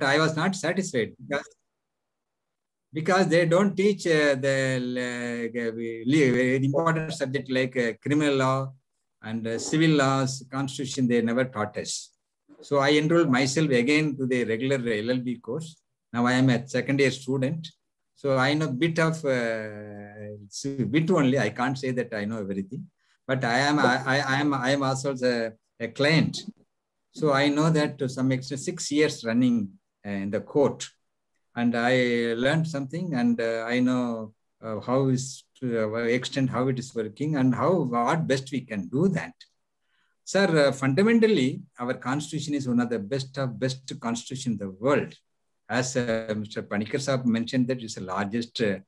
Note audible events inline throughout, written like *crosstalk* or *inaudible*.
I was not satisfied because because they don't teach uh, the uh, important subject like uh, criminal law and uh, civil laws, constitution. They never taught us. So I enrolled myself again to the regular LLB course. Now I am a second year student. So I know a bit of uh, bit only. I can't say that I know everything, but I am I, I am I am also a, a client. So I know that to some extent six years running uh, in the court, and I learned something, and uh, I know uh, how is to uh, extent how it is working and how what best we can do that. Sir, uh, fundamentally, our constitution is one of the best of best constitution in the world. As uh, Mr. Panicker Saab mentioned, that it's the largest uh,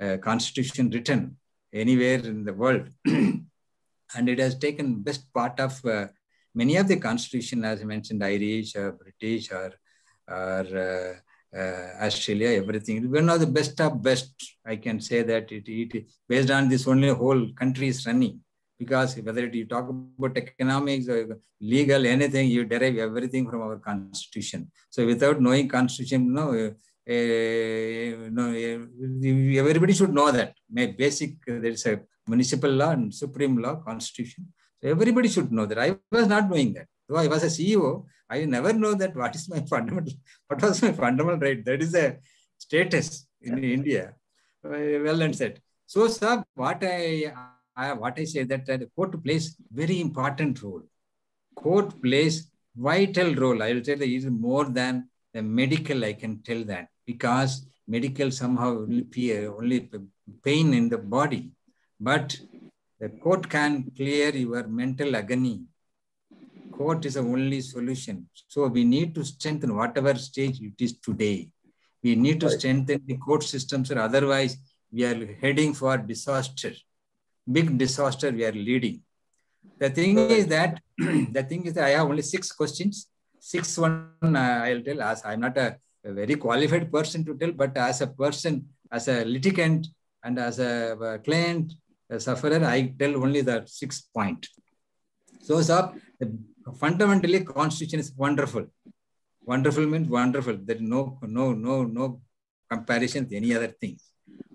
uh, constitution written anywhere in the world. *clears throat* and it has taken best part of uh, many of the constitution, as I mentioned, Irish or British or, or uh, uh, Australia, everything. One of the best of best, I can say that it, it based on this only whole country is running. Because whether you talk about economics or legal anything you derive everything from our constitution. So without knowing constitution no uh, no everybody should know that. My basic there is a municipal law and supreme law constitution. So everybody should know that. I was not knowing that though i was a ceo i never know that what is my fundamental what was my fundamental right that is a status in india well and said so sir what i I, what I say that uh, the court plays very important role. Court plays vital role. I will say that it is more than the medical. I can tell that because medical somehow only fear, only pain in the body, but the court can clear your mental agony. Court is the only solution. So we need to strengthen whatever stage it is today. We need to right. strengthen the court systems, or otherwise we are heading for disaster big disaster we are leading. The thing is that *clears throat* the thing is that I have only six questions. Six one uh, I'll tell as I'm not a, a, very qualified person to tell, but as a person, as a litigant and as a, a client, a sufferer, I tell only the six point. So, sir, fundamentally, constitution is wonderful. Wonderful means wonderful. There is no, no, no, no comparison with any other thing.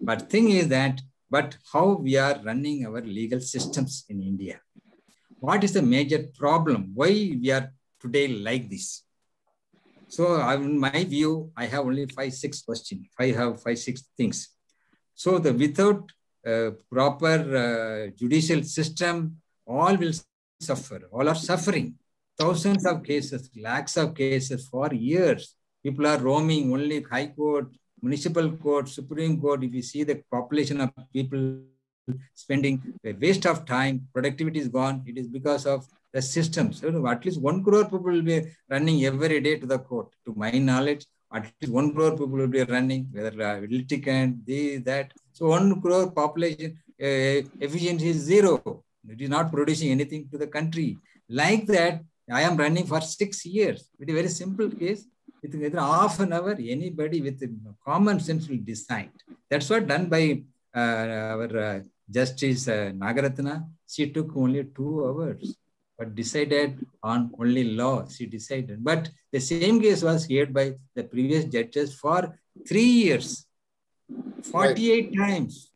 But thing is that but how we are running our legal systems in India. What is the major problem? Why we are today like this? So in my view, I have only five, six questions. I have five, six things. So the without uh, proper uh, judicial system, all will suffer. All are suffering. Thousands of cases, lakhs of cases for years. People are roaming only high court, municipal court, Supreme Court, if you see the population of people spending a waste of time, productivity is gone, it is because of the system. So at least one crore people will be running every day to the court. To my knowledge, at least one crore people will be running, whether uh, litigant, this, that. So one crore population uh, efficiency is zero. It is not producing anything to the country. Like that, I am running for six years. It is a very simple case within half an hour, anybody with common sense will decide. That's what done by uh, our uh, Justice uh, Nagaratna. She took only two hours, but decided on only law. She decided. But the same case was heard by the previous judges for three years, 48 right. times.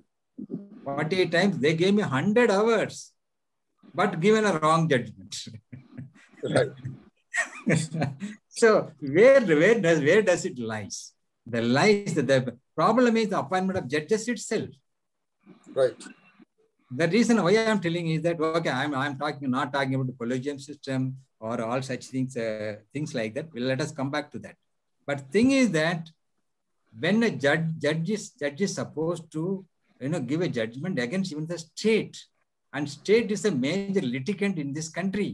48 times. They gave me 100 hours, but given a wrong judgment. right. *laughs* So where, where does where does it lies? The lies the problem is the appointment of judges itself. Right. The reason why I'm telling is that okay, I'm I'm talking not talking about the collegium system or all such things, uh, things like that. Well, let us come back to that. But thing is that when a judge judge is judge is supposed to you know give a judgment against even the state, and state is a major litigant in this country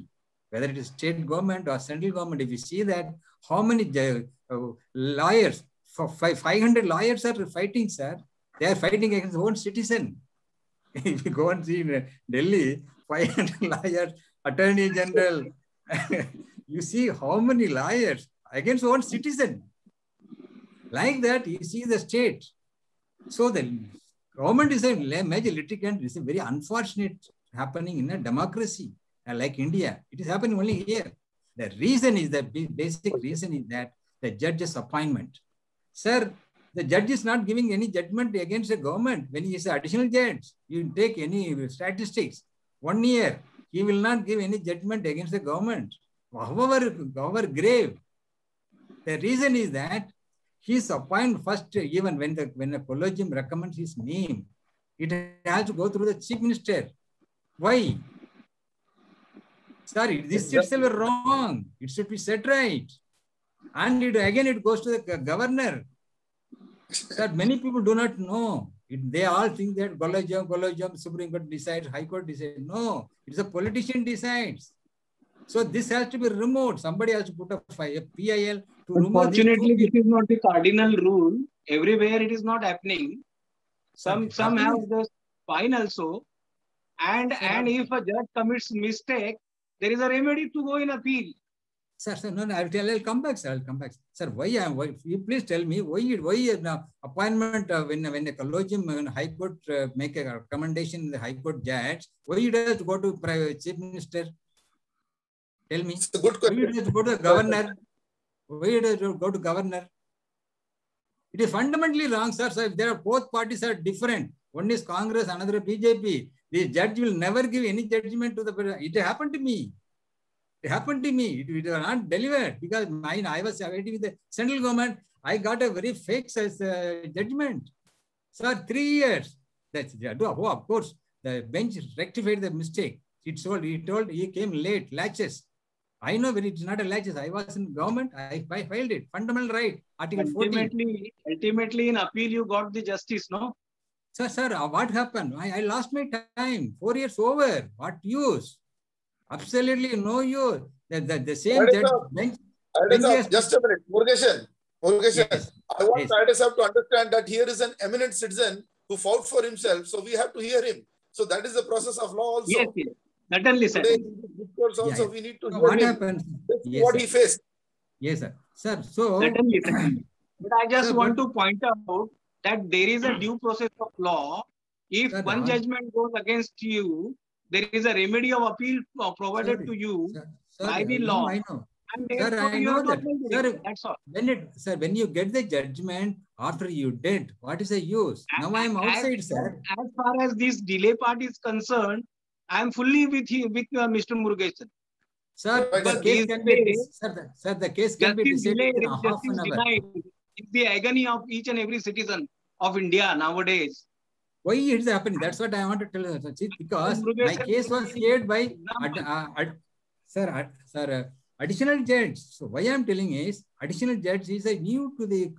whether it is state government or central government, if you see that how many uh, lawyers, for 500 lawyers are fighting, sir. They are fighting against their own citizen. *laughs* if you go and see in Delhi, 500 *laughs* lawyers, attorney general, *laughs* you see how many lawyers against one citizen. Like that, you see the state. So the government is a major litigant. It's a very unfortunate happening in a democracy uh, like India. It is happening only here. The reason is that basic reason is that the judge's appointment. Sir, the judge is not giving any judgment against the government when he is an additional judge. You take any statistics, one year, he will not give any judgment against the government, however, however grave. The reason is that his appointed first, even when the when the collegium recommends his name, it has to go through the chief minister. Why? Sorry, this itself is wrong. It should be set right. And it, again, it goes to the governor. That many people do not know. It, they all think that collegium, Golajam, Supreme Court decides, High Court decides. No, it's a politician decides. So this has to be removed. Somebody has to put a, a PIL Unfortunately, this is not the cardinal rule. Everywhere it is not happening. Some okay. some have the fine also. And and if a judge commits mistake, there is a remedy to go in appeal. Sir, sir, no, no, I'll tell, I'll come back, sir, I'll come back. Sir, why, am, why you please tell me, why, why now appointment, uh, when, when the collegium, when High Court uh, make a recommendation, in the High Court judge, why you have to go to private chief minister? Tell me. It's a good question. Why you have to go to the governor? Why you have to go to governor? It is fundamentally wrong, sir. So if there are both parties are different, one is Congress, another BJP, the judge will never give any judgment to the It happened to me. It happened to me. It, it was not delivered because mine, I was waiting with the central government. I got a very fake uh, judgment. Sir, three years. That's oh, of course. The bench rectified the mistake. It told, he told he came late, laches. I know when it's not a laches. I was in government. I, I filed it. Fundamental right. Article ultimately, 14. Ultimately, in appeal, you got the justice, no? Sir, sir, uh, what happened? I, I lost my time. Four years over. What use? Absolutely no use. The, the, the same judge, bench, bench just a minute. Murugesan, Murugesan, yes. I want yes. to understand that here is an eminent citizen who fought for himself. So we have to hear him. So that is the process of law also. Yes, yes. Certainly, sir. Today, also, yeah, we need to hear what him. happens? Yes, what sir. he faced. Yes, sir. Sir, so... Certainly, *clears throat* But I just sir, want but, to point out that there is a due process of law. If sir, one judgment goes against you, there is a remedy of appeal provided sir, to you sir, by the law. I know. Sir, I know that. Sir, that's all. When it, sir, when you get the judgment after you did, what is the use? now I am outside, as, sir. As far as this delay part is concerned, I am fully with him, with uh, Mr. Murugesan. Sir, the case can be, sir, sir, the case can be decided in half an hour. It's the agony of each and every citizen of India nowadays. Why it's happening? That's what I want to tell you. Because my case was heard by, ad, uh, ad, sir, ad, sir, uh, additional judge. So why I'm telling is additional judge is a new to the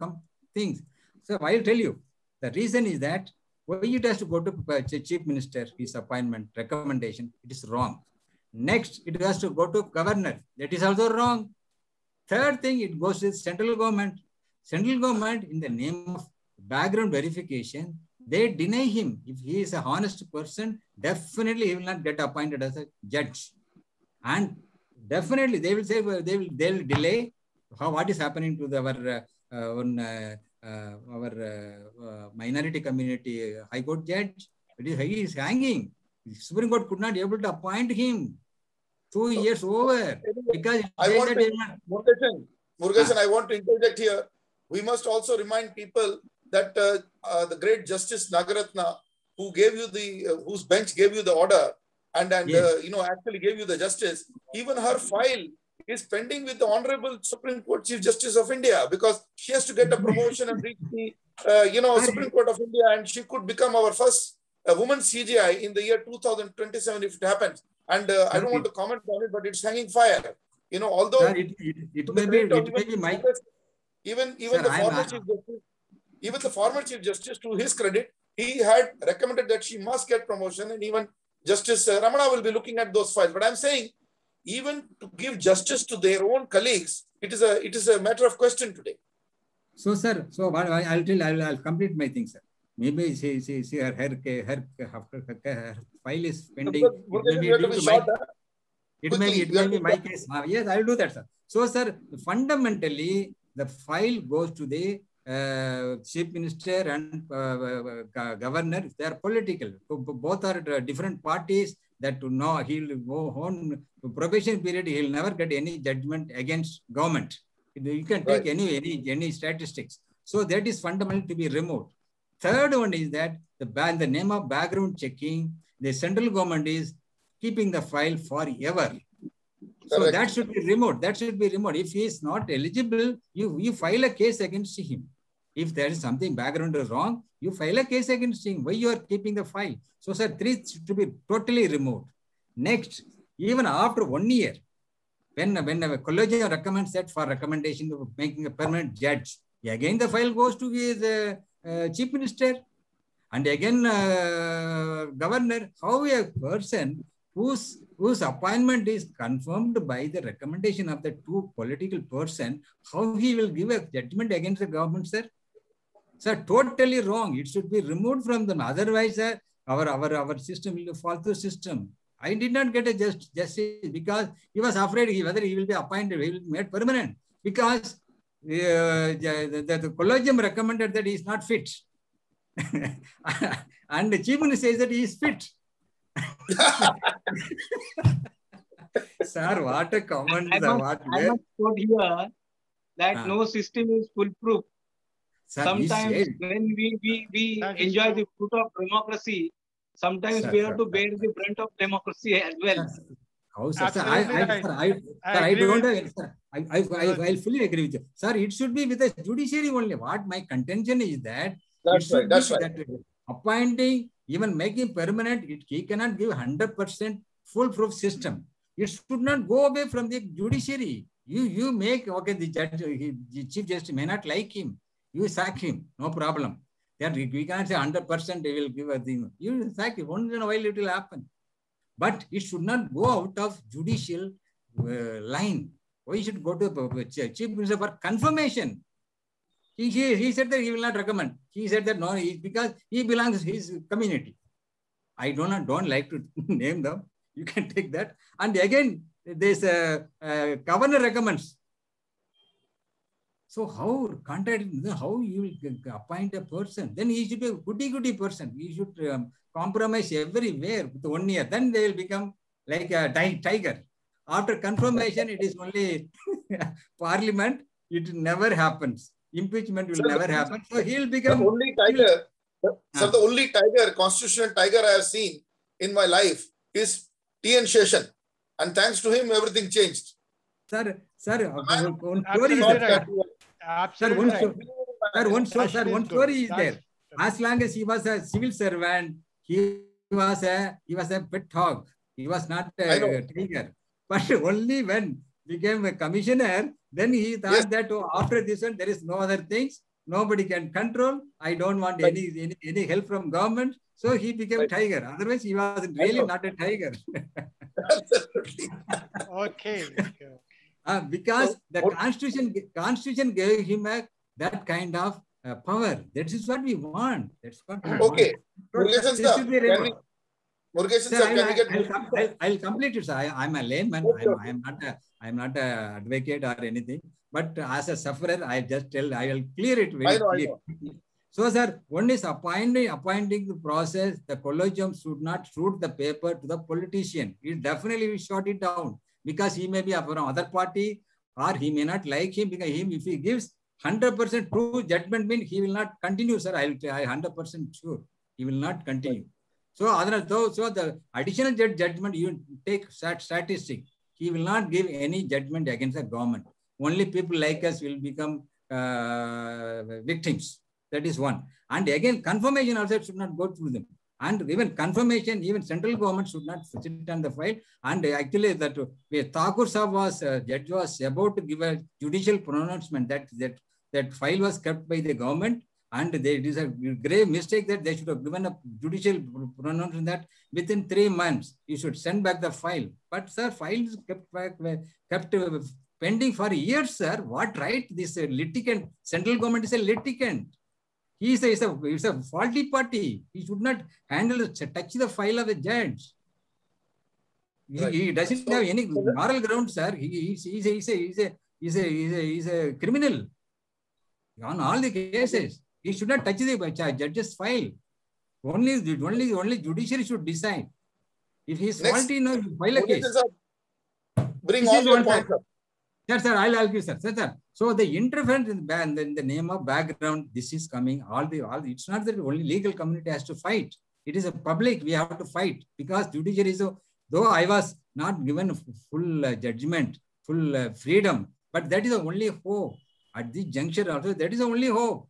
things. So I'll tell you. The reason is that why has to go to uh, chief minister, his appointment, recommendation, it is wrong. Next, it has to go to governor. That is also wrong. Third thing, it goes to central government. Central government, in the name of background verification, they deny him. If he is a honest person, definitely he will not get appointed as a judge. And definitely they will say they will they will delay how what is happening to the, our uh, uh, our uh, uh, minority community uh, high court judge. It is, he is hanging. The Supreme Court could not be able to appoint him. Two years over because I want to, Murugesan, Murugesan, I want to interject here. We must also remind people that uh, uh, the great Justice Nagaratna, who gave you the, uh, whose bench gave you the order, and and yes. you know actually gave you the justice, even her file is pending with the Honorable Supreme Court Chief Justice of India because she has to get a promotion and reach the, uh, you know, Supreme Court of India and she could become our first uh, woman CJI in the year 2027 if it happens. And uh, I don't want to comment on it, but it's hanging fire. You know, although Sir, it, it, it may be, it may be my... Even, even Sir, the former Chief Justice, even the former Chief Justice, to his credit, he had recommended that she must get promotion, and even Justice uh, Ramana will be looking at those files. But I'm saying, even to give justice to their own colleagues, it is a it is a matter of question today. So, sir, so I'll tell, I'll, I'll complete my thing, sir. Maybe she, she, she her, her, her, her, her file is pending. It may be, my, it may be, it may be my case. Uh, yes, I'll do that, sir. So, sir, fundamentally, the file goes to the uh, chief minister and uh, uh, governor, they are political. Both are different parties that to know he'll go on probation period, he'll never get any judgment against government. You can take Right. any any any statistics. So that is fundamental to be removed. Third one is that the ba- in the name of background checking, the central government is keeping the file forever. So that should be removed. That should be removed. If he is not eligible, you, you file a case against him. If there is something background is wrong, you file a case against him. Why you are keeping the file? So, sir, three should be totally removed. Next, even after one year, when when a collegium recommends that for recommendation of making a permanent judge, again the file goes to his uh, uh, chief minister, and again uh, governor. How a person whose whose appointment is confirmed by the recommendation of the two political person, how he will give a judgment against the government, sir? Sir, totally wrong. It should be removed from them. Otherwise, our our our system will fall through system. I did not get a just justice because he was afraid he, whether he will be appointed, he will be made permanent because uh, the, the, the collegium recommended that he is not fit. *laughs* and the chief minister says that he is fit. *laughs* Sir, what a comment. I must, I must quote here that Ah. no system is foolproof. Sir, Sometimes when we, we, we enjoy the fruit of democracy, sometimes Sir, we sir, have to bear the brunt of democracy as well. How, oh, sir, sir, I, Absolutely I, right. sir, I, I sir, I don't, with- sir, I, I, I, I fully agree with you. Sir, it should be with the judiciary only. What my contention is that That's right. That's right. that appointing, even making permanent, it, he cannot give 100% foolproof system. It should not go away from the judiciary. You, you make, okay, the judge, he, the chief justice may not like him. You sack him, no problem. Then we can't say 100% they will give a thing. You sack him, once in a while it will happen. But it should not go out of judicial uh, line. Why should go to the chief minister for confirmation? He, he, he said that he will not recommend. He said that no, he, because he belongs to his community. I do not don't like to *laughs* name them. You can take that. And again, this uh, uh, governor recommends. So how contradicting? How you will appoint a person? Then he should be a goody goody person. He should um, compromise everywhere with one year. Then they will become like a ti- tiger. After confirmation, it is only *laughs* parliament. It never happens. Impeachment will Sir, never happen. So he will The become. only tiger, sir, Ah. the only tiger, constitutional tiger I have seen in my life is T.N. Seshan. And thanks to him, everything changed. Sir, sir, one story is Absolutely Sir, one right. story, sir, one story, That sir, one good. story is there. As long as he was a civil servant, he was a he was a pet dog. He was not a tiger. *laughs* But only when became a commissioner, then he thought Yes. that oh, after this one there is no other things. Nobody can control. I don't want Right. any, any any help from government. So he became a Right. tiger. Otherwise, he was really not a tiger. *laughs* Absolutely. *laughs* Okay. okay. Uh, because So, the what- constitution constitution gave him a, that kind of uh, power. That is what we want. That's what we Okay. want. Murugesan sir, can we- Murugesan Sir, sir, I'll, we get... I'll, I'll, I'll, complete it, sir. I, am a layman. Okay, I'm. I'm not a I'm not a advocate or anything. But as a sufferer, I just tell I will clear it very I know, I clear. know. So, sir, one is appointing appointing the process. The collegium should not shoot the paper to the politician. It definitely will shut it down because he may be from other party or he may not like him because him if he gives hundred percent true judgment, mean he will not continue, sir. I will I hundred percent sure he will not continue. So, other so so the additional judgment you take stat statistic. He will not give any judgment against the government. Only people like us will become uh, victims. That is one. And again, confirmation also should not go through them. And even confirmation, even central government should not sit on the file. And actually, that Thakur Sahab was, uh, judge was about to give a judicial pronouncement that that that file was kept by the government. And they, it is a grave mistake that they should have given a judicial pronouncement that within three months you should send back the file. But sir, files kept back kept uh, pending for years, sir. What right? This uh, litigant, central government is a litigant. He is a, is a, is a faulty party. He should not handle, touch the file of the judge. He, Right. he doesn't So- have any moral ground, sir. He, he's, he's, a, he's, a, he's, a, he's, a, he's, a, he's a criminal on all the cases. He should not touch the judge's file. Only, only, only judiciary should decide. If he is faulty, no, file a case. bring This all is your points up. Sir, sir, I'll help you, sir. Sir, sir. So the interference in the, in the, name of background, this is coming. All the all. It's not that only legal community has to fight. It is a public. We have to fight because judiciary is. a- Though I was not given full uh, judgment, full uh, freedom, but that is the only hope. At this juncture also, that is the only hope.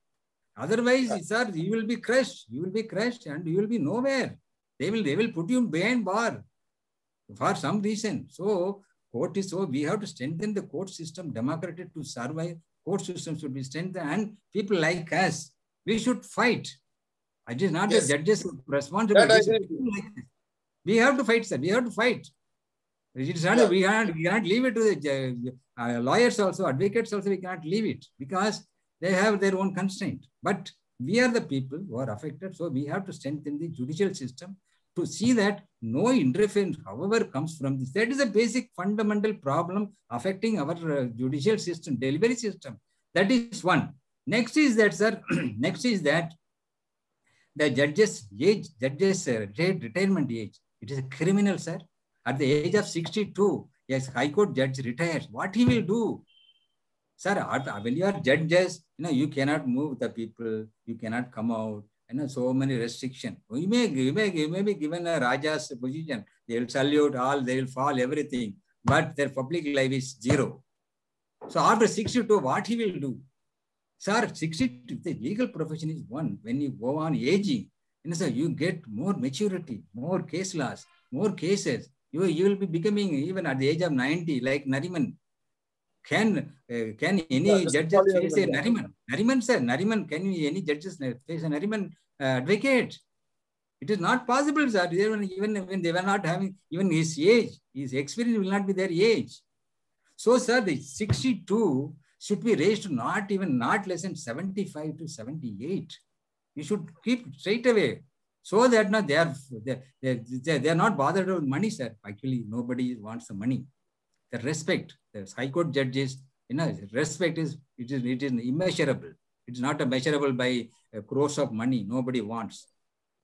Otherwise, sir, you will be crushed. You will be crushed, and you will be nowhere. They will they will put you behind bar for some reason. So court is so we have to strengthen the court system, democratic to survive. Court system should be strengthened, and people like us, we should fight. It is not Yes. the judges' responsibility. That I It is agree with you. people like. We have to fight, sir. We have to fight. It is not, Yeah. we, cannot, we cannot leave it to the uh, lawyers also, advocates also, we cannot leave it because they have their own constraint. But we are the people who are affected, so we have to strengthen the judicial system to see that no interference, however, comes from this. That is a basic fundamental problem affecting our uh, judicial system, delivery system. That is one. Next is that, sir, *clears throat* next is that the judges' age, judges' uh, retirement age, it is a criminal, sir. At the age of 62, yes, High Court judge retires. What he will do? Sir, when you are judges, you know, you cannot move the people, you cannot come out, you know, so many restrictions. You may, you may, you may be given a Raja's position. They will salute all, they will fall, everything. But their public life is zero. So after 62, what he will do? Sir, 62, the legal profession is one. When you go on aging, you know, sir, you get more maturity, more case laws, more cases. You, you will be becoming even at the age of 90, like Nariman. Can uh, can any Yeah, judges face a. Nariman? Nariman, sir, Nariman, can you, any judges face a Nariman uh, Uh, advocate? It is not possible, sir. Even, even when they were not having, even his age, his experience will not be their age. So, sir, the 62 should be raised to not even not less than 75 to 78. You should keep straight away. So that no, they are they, they, they are not bothered with money, sir. Actually, nobody wants the money. The respect, the high court judges, you know, respect is it is it is immeasurable. It's not a measurable by crores of money. Nobody wants.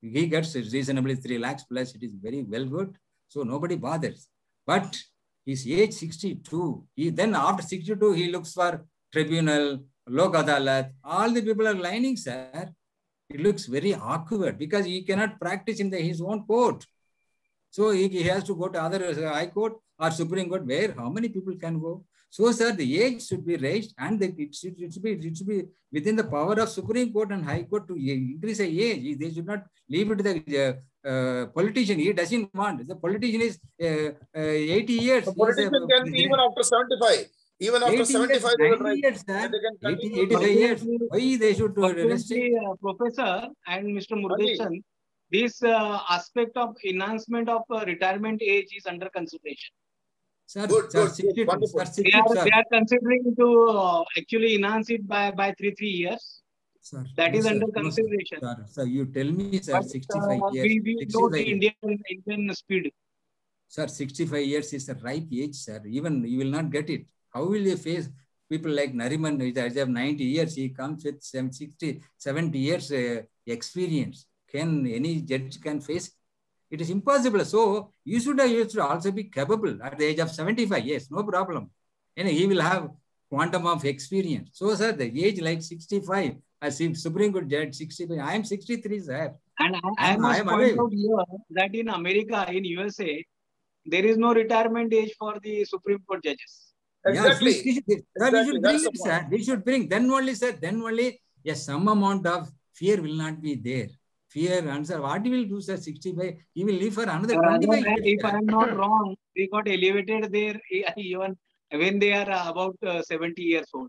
He gets reasonably three lakhs plus. It is very well good. So nobody bothers. But his age 62. He then after 62, he looks for tribunal, lok adalat. All the people are lining, sir. It looks very awkward because he cannot practice in the, his own court. So he, he has to go to other uh, high court or supreme court where how many people can go. So, sir, the age should be raised and the, it, should, it, should be, it should be within the power of Supreme Court and High Court to increase the age. They should not leave it to the uh, uh, politician. He doesn't want. The politician is uh, uh, 80 years. The He is a politician can be even after 75. Even after 80 years, 75, they will 90 write. years, and sir. they can 80, 85 years. Why they should uh, restrict? Fortunately, uh, Professor and Mr. Murugesan, this uh, aspect of enhancement of uh, retirement age is under consideration. Sir, Good, sir, good, 62, good, wonderful. sir, They are, sir. they are considering to uh, actually enhance it by, by three, three years. Sir, That no, is sir, under no, sir. consideration. Sir, sir, you tell me, sir, But 65 uh, years. we, we know 65 the Indian, Indian speed. Sir, 65 years is a ripe age, sir. Even you will not get it. How will you face people like Nariman, who is of 90 years? He comes with some 60, 70 years uh, experience. Can any judge can face? It is impossible. So you should, you should also be capable at the age of 75. Yes, no problem. And he will have quantum of experience. So, sir, the age like 65, as if Supreme Court judge 65. I am 63, sir. And I, I I'm- must I'm point aware. out here that in America, in USA, there is no retirement age for the Supreme Court judges. Exactly. Yeah, we, we should, sir, Exactly, should bring it, sir. We should bring. Then only, sir. Then only, yes, some amount of fear will not be there. Fear, answer. what he will do, sir? 65, he will live for another Uh, 25 and years. if. I am not wrong, they got elevated there *laughs* even when they are about uh, 70 years old.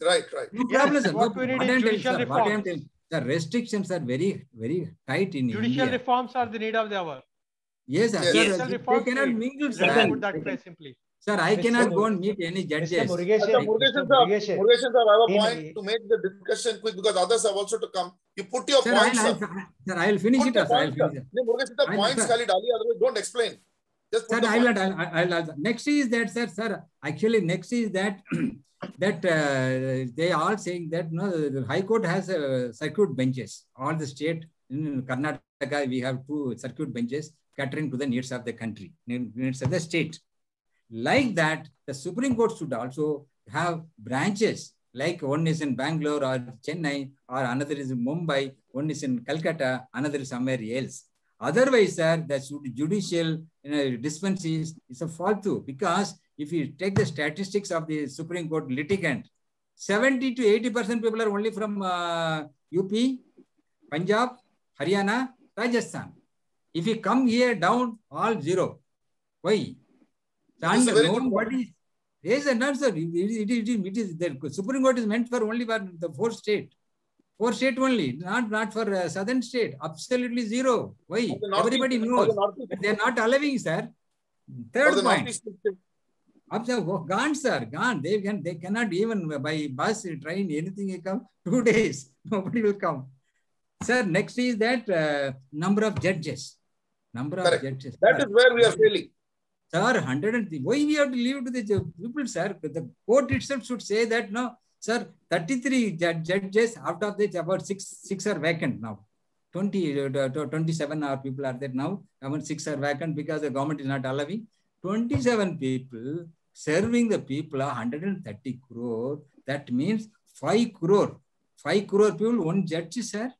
Right, right. No Yes, problem, sir. No, what what I am telling, judicial sir, what I am telling, the restrictions are very, very tight in Judicial India. reforms are the need of the hour. Yes, sir. Yes. sir, Judicial they reforms cannot mingle, Let sir. put that way simply. Sir, I Mr. cannot go and meet any Mr. judges. Murugesh, Mr. Murugesan Mr. sir, Murugesh, Murugesan sir, I have a in- point to make the discussion quick because others have also to come. You put your Sir, points, I'll, I'll, sir. sir, I'll finish Put it, sir. I'll finish it. No, Murugesan sir, points, sir. Khalid Ali, otherwise don't explain. Just Sir, I'll, points. I'll, I'll, I'll, next is that, sir, sir, actually next is that, *clears throat* that uh, they are saying that no, the High Court has uh, circuit benches. All the state, in Karnataka, we have two circuit benches catering to the needs of the country, needs of the state. Like that, the Supreme Court should also have branches, like one is in Bangalore or Chennai, or another is in Mumbai, one is in Calcutta, another is somewhere else. Otherwise, sir, the judicial you know, dispense is, is a faltu because if you take the statistics of the Supreme Court litigant, 70 to 80% people are only from uh, UP, Punjab, Haryana, Rajasthan. If you come here down, all zero. Why? That is And a very good nobody. Yes, and not, sir. It, it, it, it, is the Supreme Court is meant for only for the four state. Four state only, not not for uh, southern state. Absolutely zero. Why? For the Northeast- Everybody knows. the they are not allowing, sir. Third point. Northeast state. Observe, oh, gone, sir, gone. They can, they cannot even by bus, train, anything come. *laughs* Two days, nobody will come. Sir, next is that uh, number of judges. Number of judges. That Sir, is where we are failing. Sir, 103. Why we have to leave to the people, sir? The court itself should say that, no, sir, 33 judges, out of which about six, six are vacant now. 20, uh, 27 are people are there now. About six are vacant because the government is not allowing. 27 people serving the people are 130 crore. That means 5 crore. 5 crore people, one judge, sir.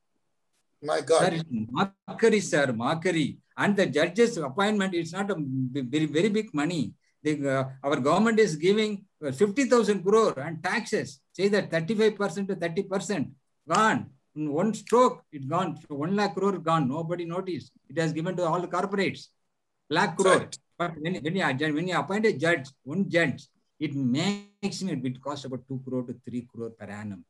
My God. Sir, mockery, sir, mockery. And the judges' appointment, it's not a very, very big money. The, uh, our government is giving uh, 50,000 crore and taxes. Say that 35% to 30% gone. In one stroke, it gone. So 1 lakh crore gone. Nobody noticed. It has given to all the corporates. Lakh crore. Right. But when, when, you, when you appoint a judge, one judge, it makes me, it cost about 2 crore to 3 crore per annum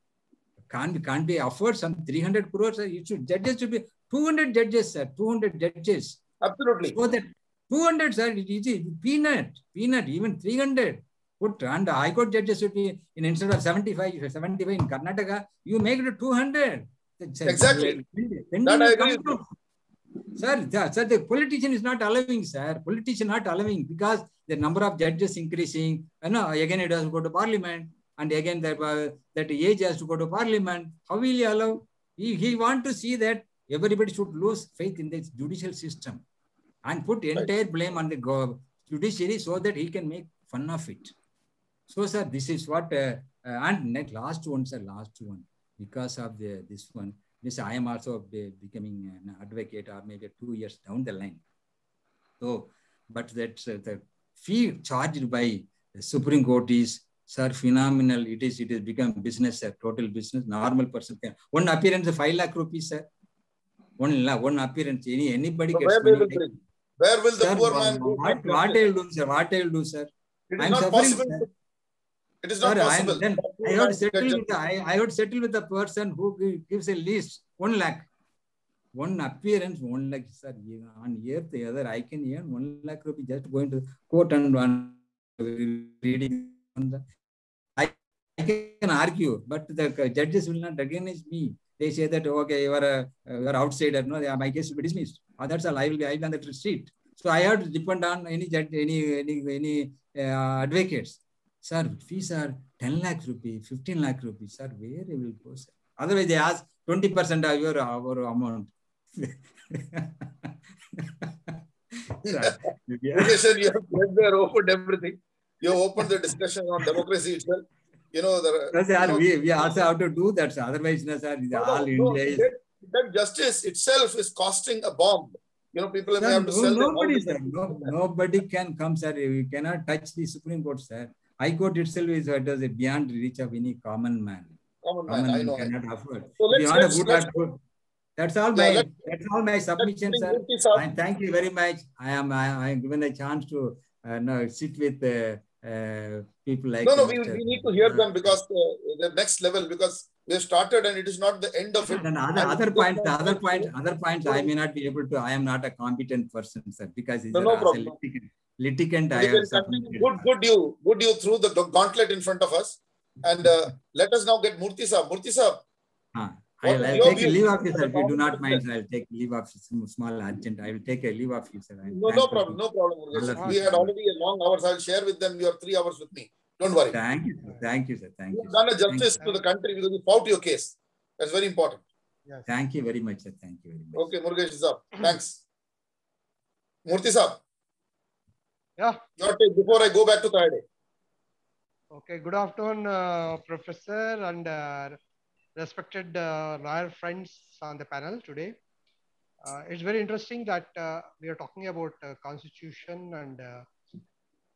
can't be can't be afford some 300 crores. It should judges should be 200 judges, sir. 200 judges. Absolutely. So that 200, sir, it is peanut, peanut, even 300. Put and High Court judges should be in instead of 75, 75 in Karnataka, you make it 200. Exactly. That you I agree Sir, the, sir, the politician is not allowing, sir. Politician not allowing because the number of judges increasing. You know, again it has to go to parliament, and again that uh, that age has to go to parliament. How will he allow? He, he want to see that everybody should lose faith in the judicial system and put entire blame on the judiciary so that he can make fun of it. So, sir, this is what, uh, uh, and next last one, sir, last one, because of the this one, this I am also be, becoming an advocate or maybe two years down the line. So, but that's uh, the fee charged by the Supreme Court is, sir, phenomenal. It is, it has become business, sir, total business. Normal person can, one appearance, five lakh rupees, sir. One, la- one appearance, any, anybody So gets where money. will bring? Where will the Sir, poor man go? what, what I will do, sir? What I will do, sir? It is I'm not suffering, possible. sir. It is not Sir, I, possible. am, then I to settle with the, I, I would settle with the person who gives a list, one lakh. One appearance, one lakh, sir. On earth, the other, I can earn one lakh rupees just going to court and one reading. on the- I, I can argue, but the judges will not recognize me. They say that, okay, you are uh, a you are outsider. No, they- my case will be dismissed. Oh, that's all. I be on the street. So I have to depend on any any, any, any uh, advocates. Sir, fees are 10 lakh rupees, 15 lakh rupees. Sir, where I will go, sir? Otherwise, they ask 20% of your uh, our amount. *laughs* Sir, yeah. Education, you have opened everything. You opened the discussion on democracy itself. You know, the, No, you know, we, we also have to do that. Sir. Otherwise, no, sir, no, all no, India that, that justice itself is costing a bomb. You know, people Sir, have to sell nobody, sir. No, nobody can come, sir. We cannot touch the Supreme Court, sir. High Court itself is it, beyond reach of any common man. Common Common man, I man know. cannot afford. So let's, let's, let's, that's all Yeah, my that's all my submission, sir. bring sir. And thank you very much. I am I, I am given a chance to uh, no, sit with uh, uh, people like No, no, uh, we, we need to hear them because uh, the next level, because we have started and it is not the end of it. And other And other this points, the other point other point I may not be able to. I am not a competent person, sir, because No, it's no problem. litigant. Litigant, I have can continue. submitted. Good, good you, good you through the gauntlet in front of us. And uh, let us now get Murthy sir. Murthy sir, Ah, I'll, I'll take a leave of you, sir. If you do not mind, sir, I'll take leave of some small urgent. I will take a leave of you, sir. no, no problem, no problem. Murugesh. We had already a long hours. I'll share with them your three hours with me. Don't worry. Thank you, sir. Thank you, sir. Thank you. You've sir. done a justice to the country because you fought your case. That's very important. Yes. Thank you very much, sir. Thank you very much. Okay, Murugesh is up. Thanks. Murthy sir. Yeah. Your take before I go back to Friday. Okay. Good afternoon, uh, Professor and uh, respected uh, lawyer friends on the panel today. Uh, it's very interesting that uh, we are talking about constitution and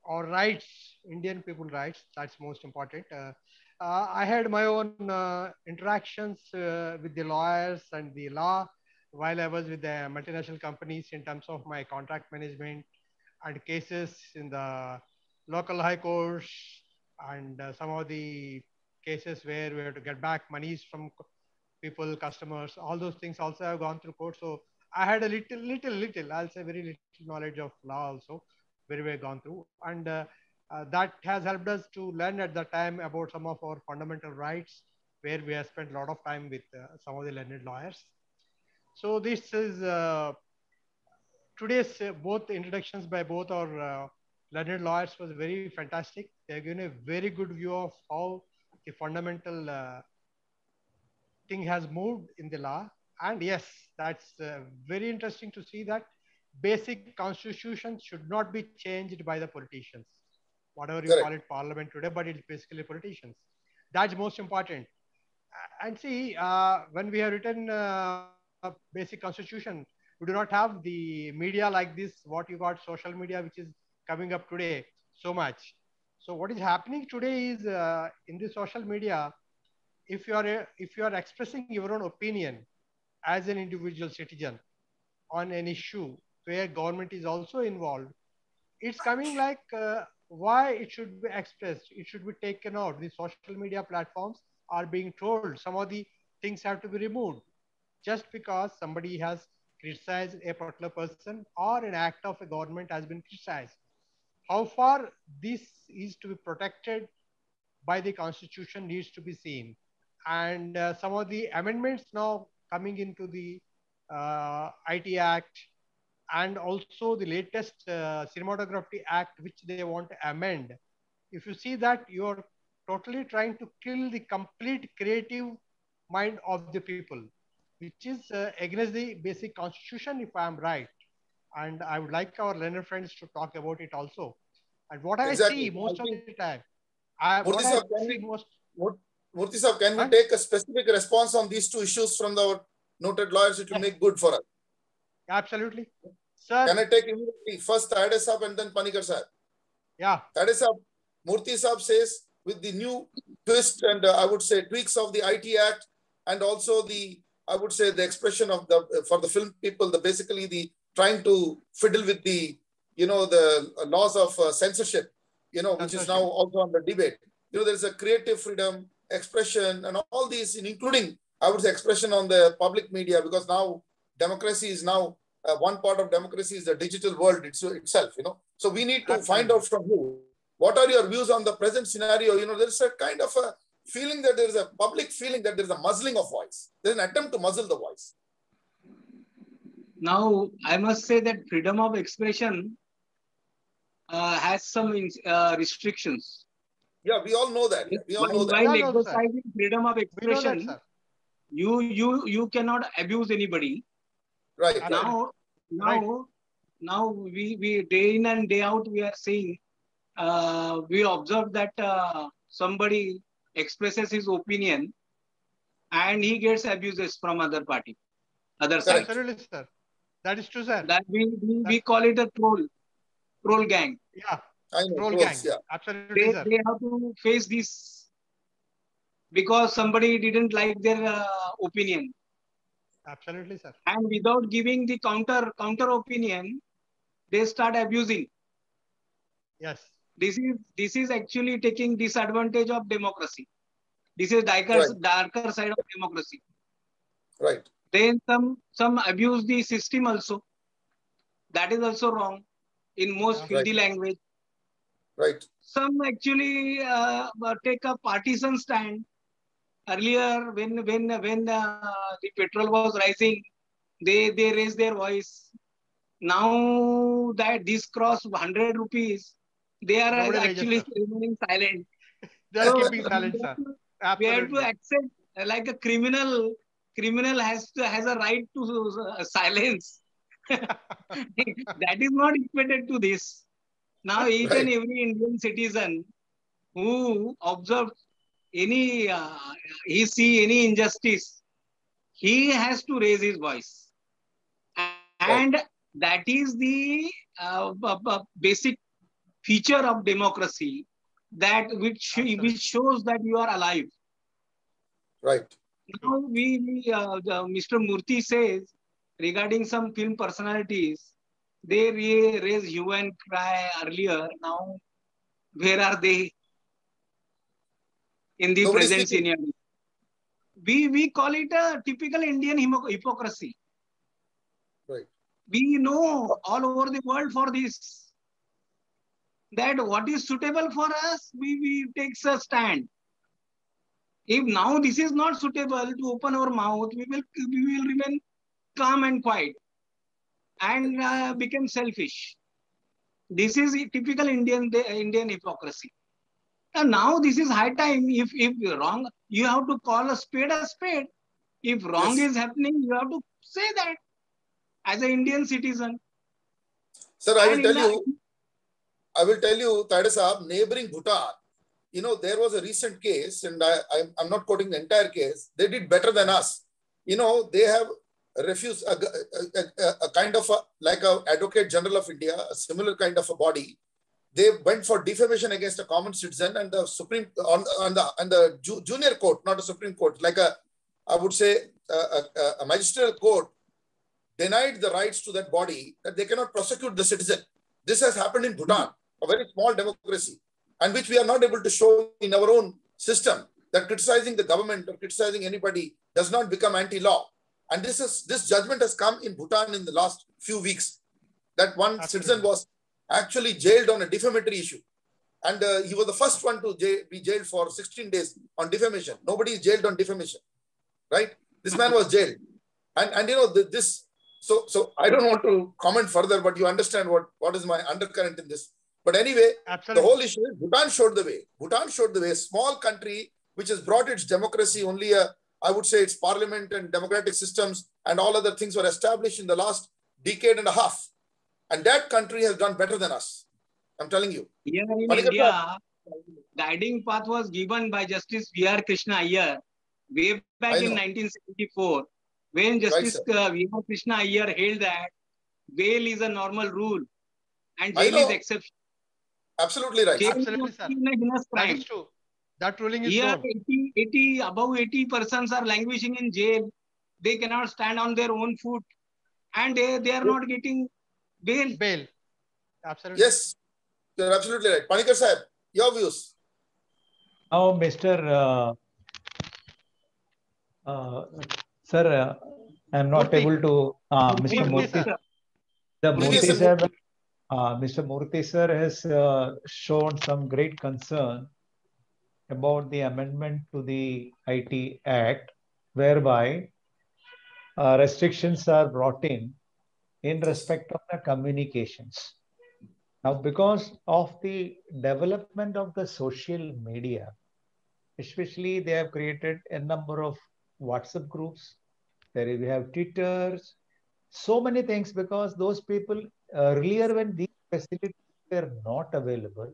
our rights, Indian people rights. That's most important. Uh, uh, I had my own uh, interactions with the lawyers and the law while I was with the multinational companies in terms of my contract management and cases in the local high courts and some of the cases where we have to get back monies from people, customers, all those things also have gone through court. So I had a little, little, little, I'll say very little knowledge of law also, very, very gone through. And uh, uh, that has helped us to learn at the time about some of our fundamental rights, where we have spent a lot of time with uh, some of the learned lawyers. So this is uh, today's uh, both introductions by both our uh, learned lawyers was very fantastic. They've given a very good view of how the fundamental uh, thing has moved in the law. And yes, that's uh, very interesting to see that basic constitution should not be changed by the politicians, whatever you Correct. call it parliament today, but it's basically politicians. That's most important. And see, uh, when we have written uh, a basic constitution, we do not have the media like this, what you got social media, which is coming up today so much. So what is happening today is uh, in the social media, if you are if you are expressing your own opinion as an individual citizen on an issue where government is also involved, it's coming like uh, why it should be expressed. It should be taken out. The social media platforms are being told some of the things have to be removed just because somebody has criticized a particular person or an act of a government has been criticized. How far this is to be protected by the constitution needs to be seen. And uh, some of the amendments now coming into the uh, IT Act and also the latest uh, Cinematography Act, which they want to amend. If you see that, you're totally trying to kill the complete creative mind of the people, which is uh, against the basic constitution, if I'm right. And I would like our learner friends to talk about it also. And what I Exactly. see most I of the time, I, what Murthy I can see we- most, Murthy sir, can we Huh? take a specific response on these two issues from the noted lawyers? It will Yes. make good for us. absolutely. Sir, Can I take immediately first Tayade Saab and then Panicker sir? yeah, Tayade Saab, Murthy Saab says with the new twist and uh, I would say tweaks of the IT Act and also the, I would say the expression of the, for the film people, the basically the trying to fiddle with the, you know, the uh, laws of uh, censorship, you know, which is now also under debate. You know, there's a creative freedom, expression and all these, including, I would say expression on the public media because now democracy is now uh, one part of democracy is the digital world it's, itself, you know. So we need to find out from you what are your views on the present scenario. You know, there's a kind of a feeling that there's a public feeling that there's a muzzling of voice. There's an attempt to muzzle the voice. Now, I must say that freedom of expression uh, has some uh, restrictions. Yeah, we all know that. We all know While, that. while Yeah, no, sir. exercising freedom of we know that, expression, you you you cannot abuse anybody. Right, right. Now, now, now we we day in and day out we are seeing. Uh, we observe that uh, somebody expresses his opinion, and he gets abuses from other party, other side. Correct. Absolutely, sir. That is true, sir. That we, we, we call it a troll, troll gang. yeah, I know. troll trolls, gang. Yeah. Absolutely, they, sir. they have to face this because somebody didn't like their uh, opinion Absolutely, sir. and without giving the counter counter opinion they start abusing Yes. this is this is actually taking disadvantage of democracy this is darker Right. darker side of democracy Right. Then some some abuse the system also that is also wrong in most Yeah. Hindi language Right. some actually uh, take a partisan stand. Earlier, when when when uh, the petrol was rising, they they raised their voice. Now that this crossed 100 rupees, they are Nobody actually remaining silent. They are So, keeping silent, we sir. have to- We have to accept uh, like a criminal. Criminal has to has a right to uh, silence. *laughs* that is not equated to this. Now each and every Indian citizen who observes any, uh, he see any injustice, he has to raise his voice. And that is the uh, b- b- basic feature of democracy that which, which shows that you are alive. Right. Now we, we uh, Mr. Murty says regarding some film personalities, they re- raised hue and cry earlier. Now, where are they in the Nobody's present scenario? We we call it a typical Indian hypocrisy. Right. We know all over the world for this. That what is suitable for us, we, we takes a stand if now this is not suitable to open our mouth, we will we will remain calm and quiet and uh, become selfish. This is a typical Indian Indian hypocrisy. And now this is high time. If if you're wrong, you have to call a spade a spade. If wrong Yes. is happening, you have to say that as an Indian citizen. Sir, I will And tell you, I will tell you, Tayade Saab, neighboring Bhutan, you know, there was a recent case, and I, I'm, I'm not quoting the entire case. They did better than us. You know, they have refused a, a, a, a kind of a, like a Advocate General of India, a similar kind of a body. They went for defamation against a common citizen, and the Supreme on, on the on the ju- junior court, not a Supreme Court, like a, I would say, a, a, a magisterial court, denied the rights to that body that they cannot prosecute the citizen. This has happened in Bhutan, a very small democracy, and which we are not able to show in our own system that criticizing the government or criticizing anybody does not become anti-law. And this is this judgment has come in Bhutan in the last few weeks. That one citizen was actually jailed on a defamatory issue. And uh, he was the first one to jail, be jailed for 16 days on defamation. Nobody is jailed on defamation, right? This man was jailed. And, and you know, th- this, so, so I don't want to comment further, but you understand what, what is my undercurrent in this. But anyway, the whole issue is Bhutan showed the way. Bhutan showed the way. Small country which has brought its democracy only a, I would say its parliament and democratic systems and all other things were established in the last decade and a half. And that country has done better than us. I'm telling you. Here in Manikar India, guiding path was given by Justice V.R. Krishna Iyer way back in 1974 when Justice sir. uh, V.R. Krishna Iyer held that bail is a normal rule and jail is know. exception. Absolutely right. Absolutely, sir. a heinous That crime. is true. That ruling is Here, gone. 80, 80, above 80 persons are languishing in jail. They cannot stand on their own foot and they, they are not getting bail. Bail. Absolutely. Yes, you're absolutely right. Panicker Sahib, your views. Now, Mr. Uh, uh, sir, uh, I'm not Murty. able to. Uh, Mr. Murty, Murty, sir. the Murty, Murty sir. Uh, Mr. Murty sir has uh, shown some great concern about the amendment to the IT Act, whereby uh, restrictions are brought in in respect of the communications. Now, because of the development of the social media, especially they have created a number of WhatsApp groups. There we have Twitters, so many things because those people Uh, earlier when these facilities were not available,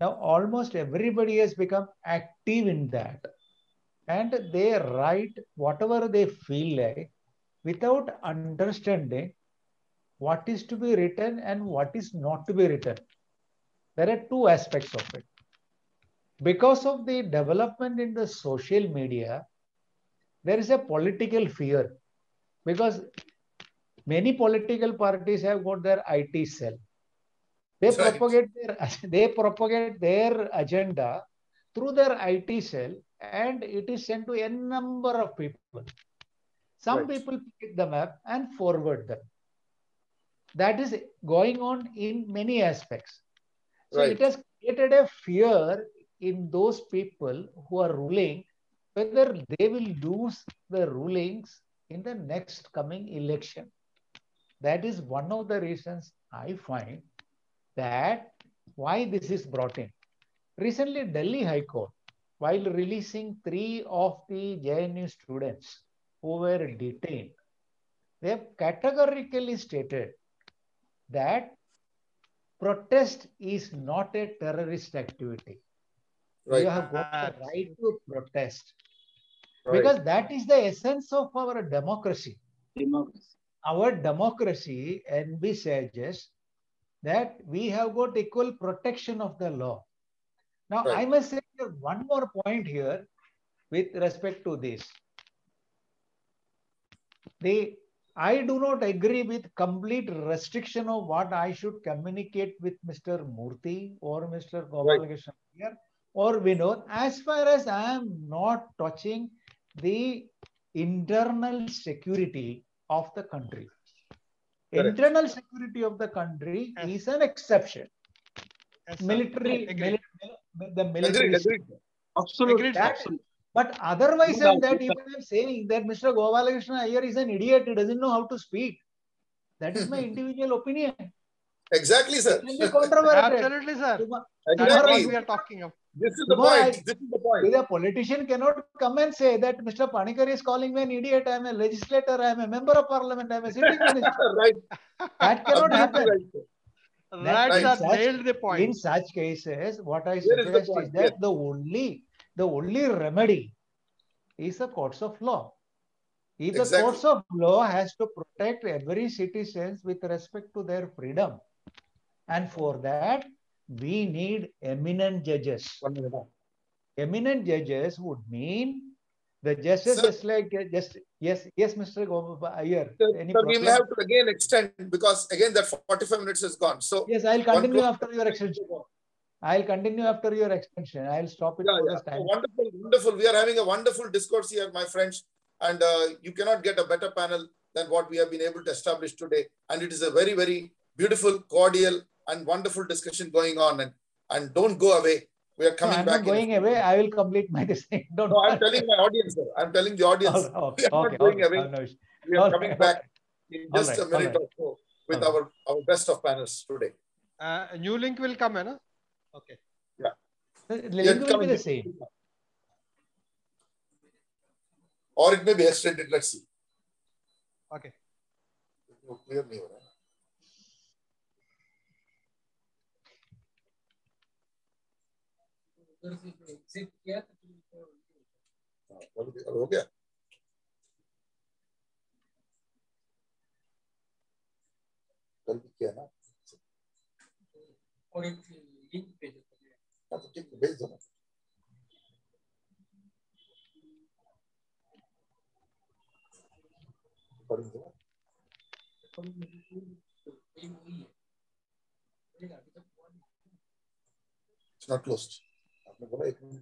now almost everybody has become active in that. And they write whatever they feel like without understanding what is to be written and what is not to be written. There are two aspects of it. Because of the development in the social media, there is a political fear because many political parties have got their IT cell. They propagate their *laughs* they propagate their agenda through their IT cell and it is sent to a number of people. Some Right. people pick them up and forward them. That is going on in many aspects. So Right. it has created a fear in those people who are ruling whether they will lose the rulings in the next coming election. That is one of the reasons I find that why this is brought in. Recently, Delhi High Court, while releasing three of the JNU students who were detained, they have categorically stated that protest is not a terrorist activity. Right. You have got the ah, right to protest right. because that is the essence of our democracy. Democracy. Our democracy envisages that we have got equal protection of the law. Now, Right. I must say one more point here with respect to this. The I do not agree with complete restriction of what I should communicate with Mr. Murty or Mr. Gopalakrishnan here or Vinod, as far as I am not touching the internal security of the country. Correct. Internal security of the country Yes. is an exception. Yes. Military, Agree. mili- the military. Agreed, agreed. Absolutely. Agreed, absolutely. But otherwise, No than doubt. that, even I'm saying that Mr. Gopalakrishna Iyer is an idiot. He doesn't know how to speak. That is my *laughs* individual opinion. Exactly, sir. It can be controverted. Absolutely, sir. Tomorrow, That's what Exactly. we are talking of. This is the Tomorrow point. I- This is the point. the politician cannot come and say that Mr. Panicker is calling me an idiot. I am a legislator. I am a member of parliament. I am a sitting *laughs* minister. right. That cannot happen. right, sir. Right, right. Such- Nailed the point. In such cases, what I Here is suggest is, point, that yes. the only the only remedy is the courts of law. If the courts of law has to protect every citizens with respect to their freedom, and for that we need eminent judges. Eminent judges would mean the justice Sir. just like just yes yes Mr. Gopal Iyer. Sir, sir, we may have to again extend because again that 45 minutes is gone. So Yes, I'll continue after your extension. I'll continue after your extension. I'll stop it yeah, for yeah. this So time. wonderful, wonderful. We are having a wonderful discourse here, my friends, and uh, you cannot get a better panel than what we have been able to establish today. And it is a very, very beautiful, cordial, and wonderful discussion going on. And and don't go away. We are No, coming I'm back. not in- going away. I will complete my this thing. *laughs* Don't No, I'm telling my audience, sir. I'm telling the audience. Oh, we are okay, not going okay. away. Oh, no. We are All coming right, back in just a right, all minute right. or so with All our, our best of panels today. Uh, a new link will come, eh, no? Okay. The Yeah, link will be the same. Or it may be extended. Let's see. Okay. You clear me, right? हाँ, हो गया कल भी किया ना हाँ, तो ठीक भेज दो पढ़ दो It's not closed. Agora é que não